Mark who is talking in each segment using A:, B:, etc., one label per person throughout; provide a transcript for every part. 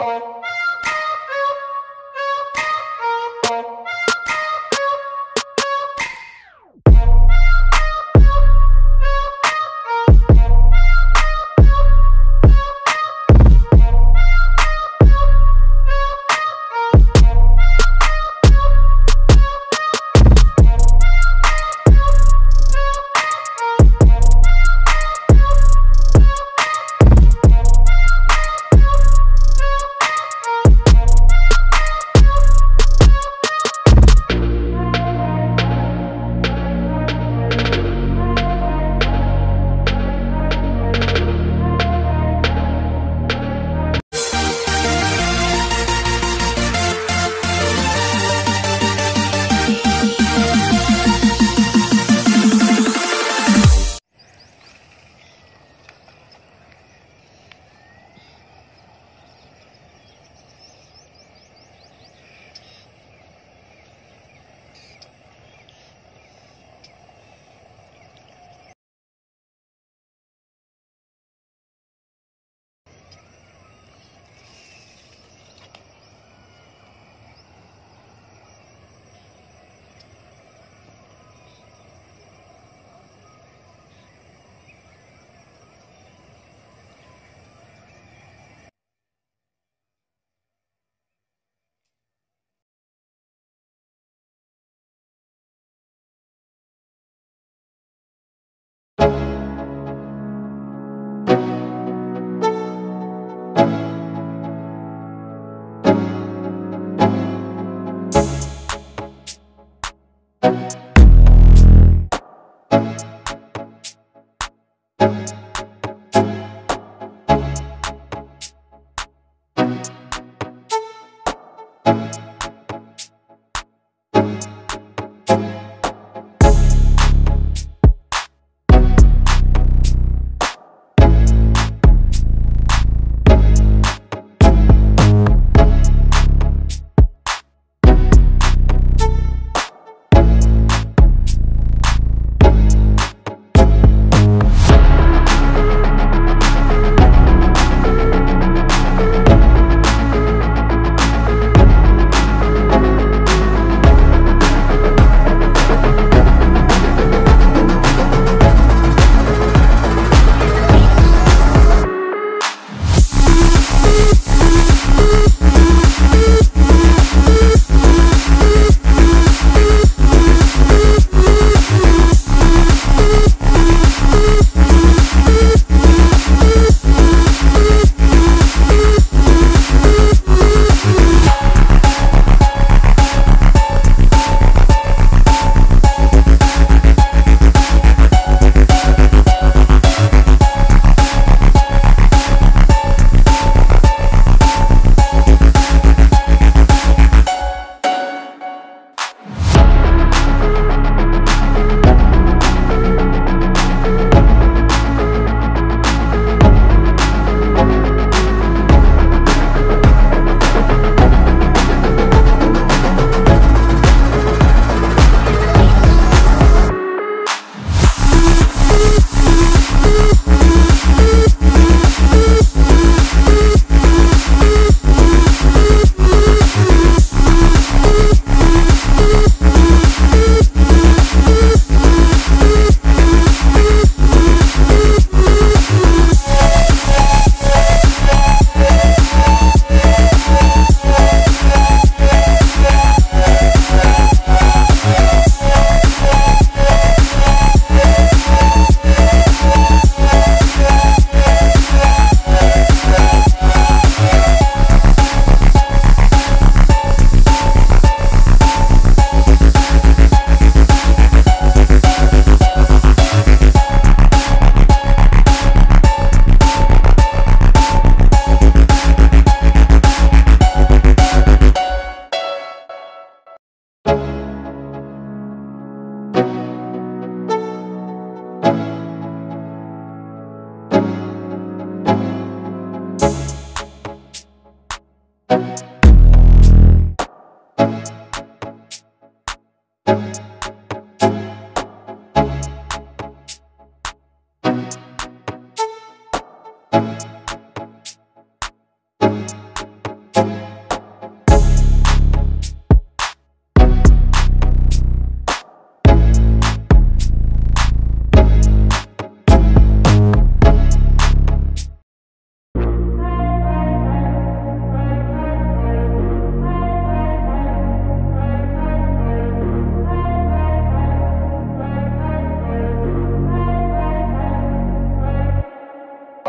A: Thank oh.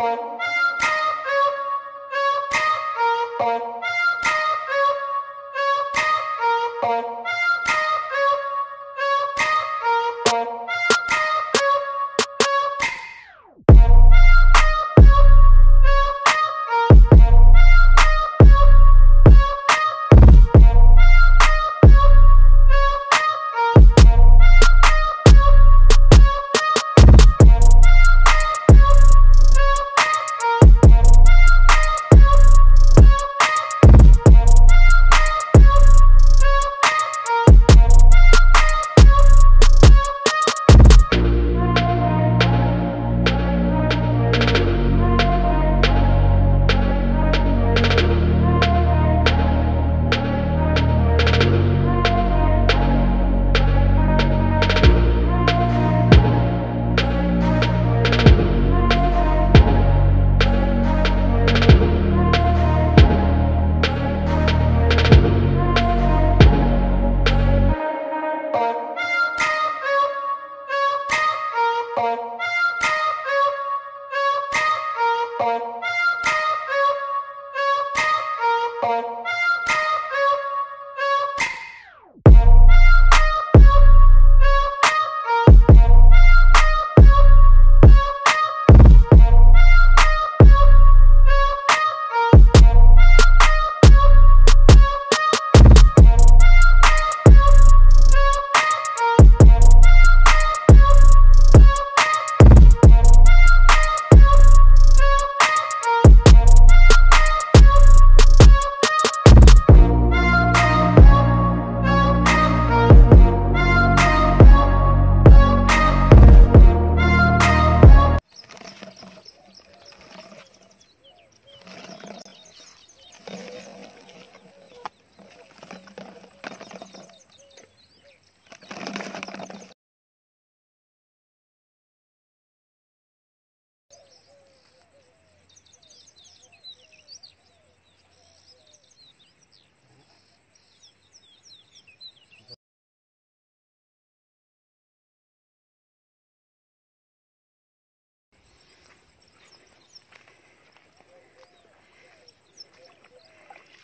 B: Oh.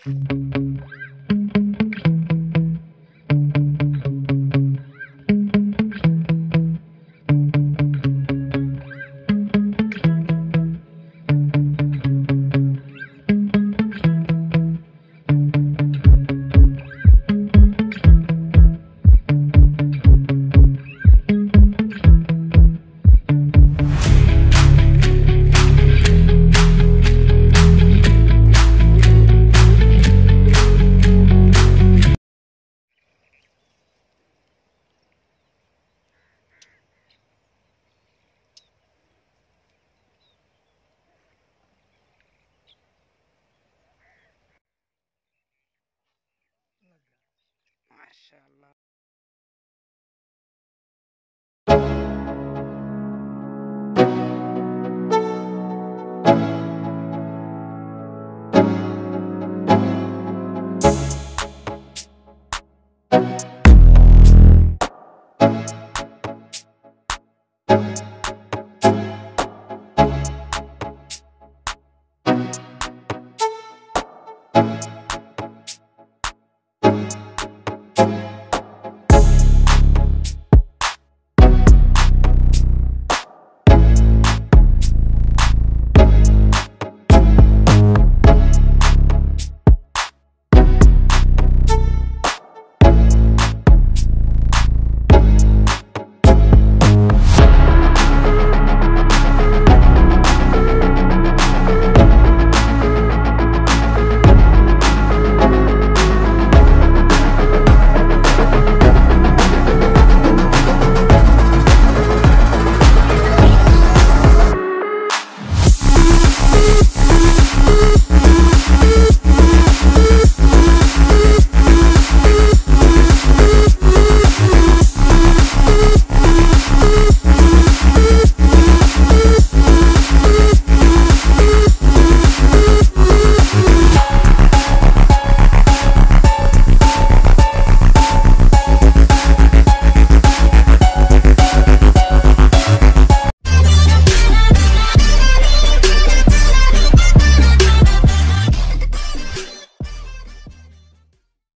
B: Thank you.